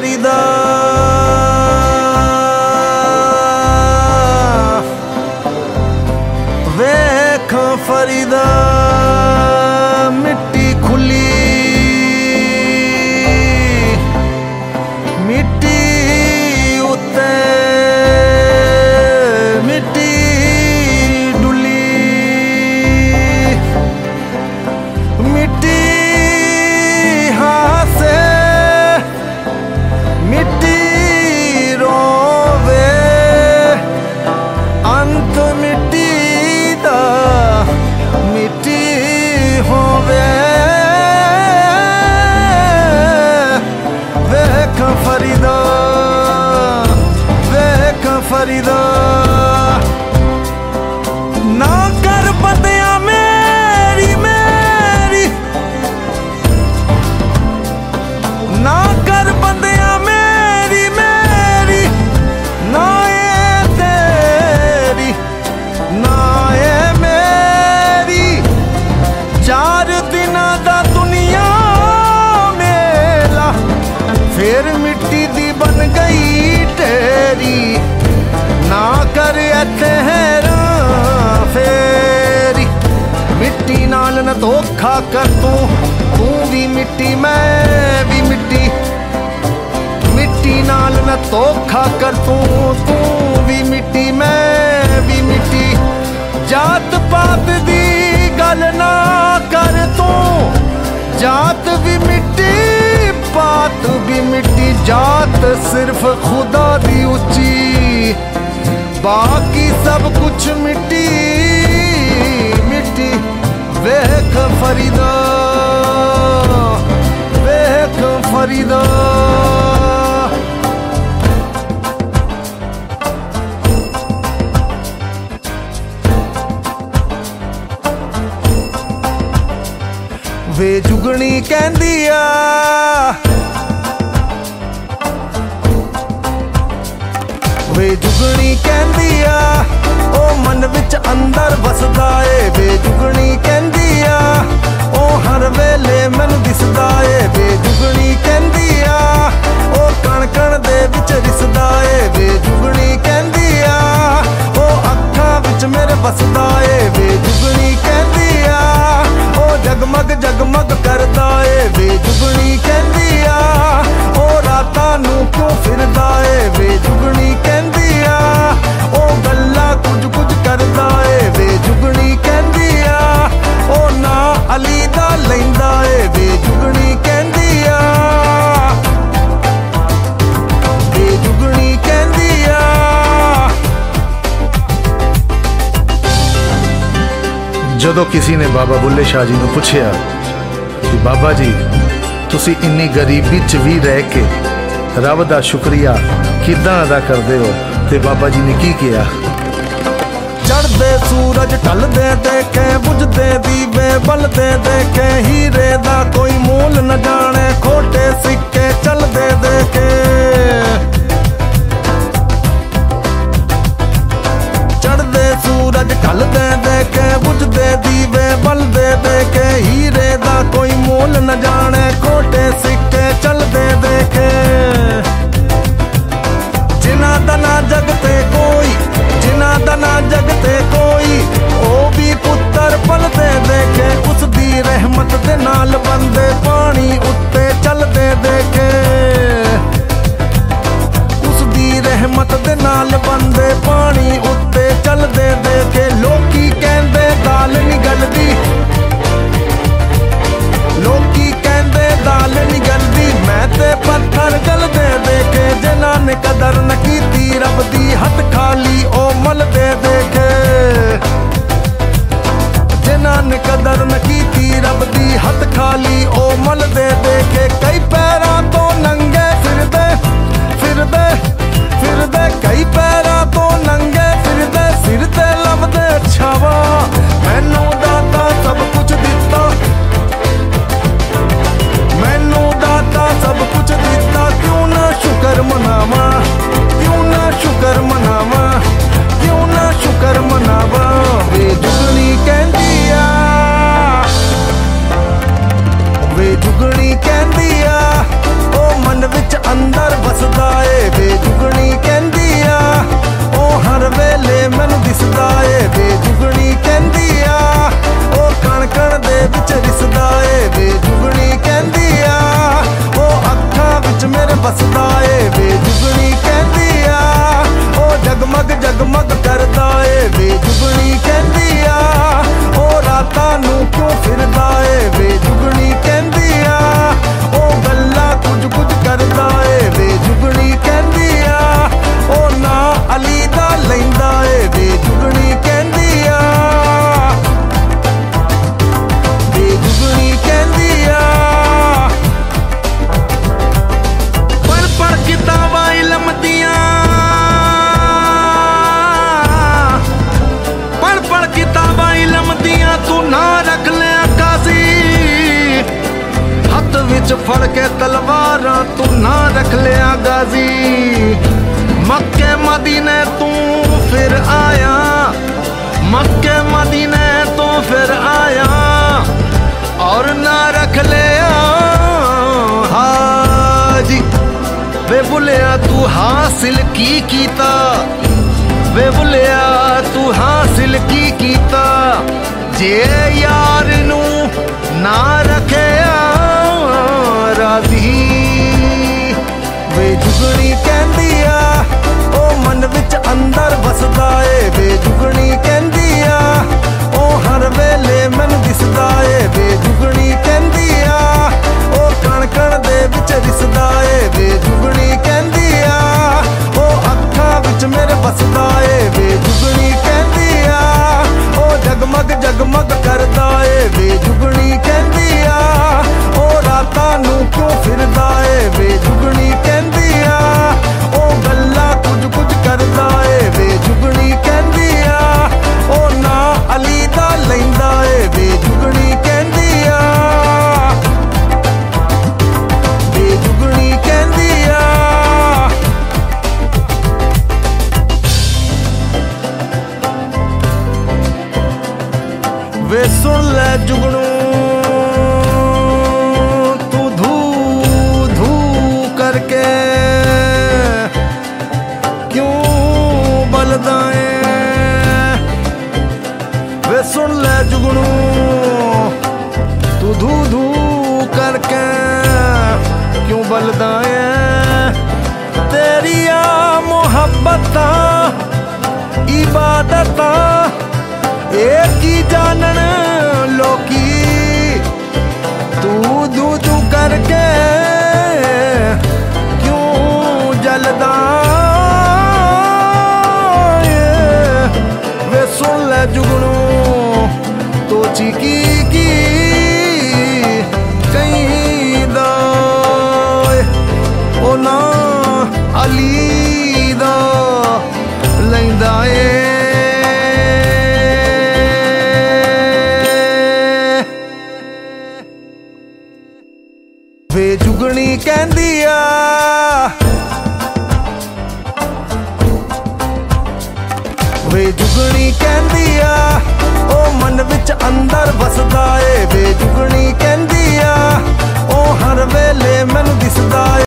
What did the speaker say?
caridade. ਖਾਕਰ ਤੂੰ ਤੂੰ ਵੀ ਮਿੱਟੀ, ਮੈਂ ਵੀ ਮਿੱਟੀ। ਮਿੱਟੀ ਨਾਲ ਮੈਂ ਤੋਖਾ ਕਰ ਤੂੰ ਤੂੰ ਵੀ ਮਿੱਟੀ, ਮੈਂ ਵੀ ਮਿੱਟੀ। ਜਾਤ ਪਾਤ ਦੀ ਗੱਲ ਨਾ ਕਰ ਤੂੰ, ਜਾਤ ਵੀ ਮਿੱਟੀ, ਪਾਤ ਵੀ ਮਿੱਟੀ। ਜਾਤ ਸਿਰਫ ਖੁਦਾ ਦੀ ਉੱਚੀ, ਬਾਕੀ ਸਭ ਕੁਝ ਮਿੱਟੀ। ਵੇਖ ਫਰੀਦਾ ਵੇਖ ਫਰੀਦਾ। ਵੇ ਜੁਗਣੀ ਕਹਿੰਦੀ ਆ, ਵੇ ਜੁਗਣੀ ਕਹਿੰਦੀ ਆ, ਉਹ ਮਨ ਵਿੱਚ ਜਦੋਂ ਕਿਸੇ ਨੇ ਬਾਬਾ ਬੁੱਲੇ ਸ਼ਾਹ ਜੀ ਨੂੰ ਪੁੱਛਿਆ ਕਿ ਬਾਬਾ ਜੀ, ਤੁਸੀਂ ਇੰਨੀ ਗਰੀਬੀ 'ਚ ਵੀ ਰਹਿ ਕੇ ਰੱਬ ਦਾ ਸ਼ੁਕਰੀਆ ਕਿਦਾਂ ਅਦਾ ਕਰਦੇ ਹੋ? ਤੇ ਬਾਬਾ ਜੀ ਨੇ ਕੀ ਕਿਹਾ? ਚੜਦੇ ਸੂਰਜ ਢਲਦੇ ਦੇਖੇ, ਬੁਝਦੇ ਦੀਵੇ ਬਲਦੇ ਦੇਖੇ, ਹੀਰੇ ਦਾ ਕੋਈ ਮੋਲ ਨਾ ਜਾਣੇ, ਖੋਟੇ ਸਿੱਕੇ ਚੱਲਦੇ ਦੇਖੇ। ਕਦਰ ਨਾ ਕੀਤੀ, ਰੱਬ ਦੀ ਹੱਥ ਖਾਲੀ, ਉਹ ਮਲ ਦੇ ਦੇ ਕੇ ਜਿਨ੍ਹਾਂ ਕਦਰ ਨਾ ਕੀਤੀ, ਰੱਬ ਦੀ ਹੱਥ ਖਾਲੀ, ਉਹ ਮਲ ਦੇ ਦੇ ਕਈ ਪੈਰਾਂ ਤੋਂ ਨੰਗੇ ਫਿਰਦੇ ਫਿਰਦੇ ਫਿਰਦੇ। ਕਈ ਪੈਰਾਂ ਤੋਂ ਨੰਗੇ ਫਿਰਦੇ, ਸਿਰ ਤੇ ਲੱਭਦੇ ਛਾਵਾ ਮੈਨੂੰ ਦਾਤਾ ਸਭ ਕੁਝ ਦਿੱਤਾ। ਫੜ ਕੇ ਤਲਵਾਰਾਂ ਤੂੰ ਨਾ ਰੱਖ ਲਿਆ ਗਾਜ਼ੀ। ਮੱਕੇ ਮਦੀਨੇ ਤੂੰ ਫਿਰ ਆਇਆ। ਮੱਕੇ ਮਦੀਨੇ ਤੂੰ ਫਿਰ ਆਇਆ। ਔਰ ਨਾ ਰੱਖ ਲਿਆ। ਹਾਜੀ, ਵੇ ਬੁਲਿਆ ਤੂੰ ਹਾਸਿਲ ਕੀ ਕੀਤਾ? ਵੇ ਬੁਲਿਆ ਤੂੰ ਹਾਸਿਲ ਕੀ ਕੀਤਾ? ਜੇ ਯਾ ਵੇ ਸੁਣ ਲੈ ਜੁਗਣੂ ਕੀ ਜਾਣਨ ਲੋਕੀ ਵੇ ਜੁਗਣੀ ਕਹਿੰਦੀ ਆ। ਵੇ ਜੁਗਣੀ ਕਹਿੰਦੀ ਆ। ਉਹ ਮਨ ਵਿੱਚ ਅੰਦਰ ਵਸਦਾ ਏ। ਵੇ ਜੁਗਣੀ ਕਹਿੰਦੀ ਆ। ਉਹ ਹਰ ਵੇਲੇ ਮੈਨੂੰ ਦਿਸਦਾ ਏ।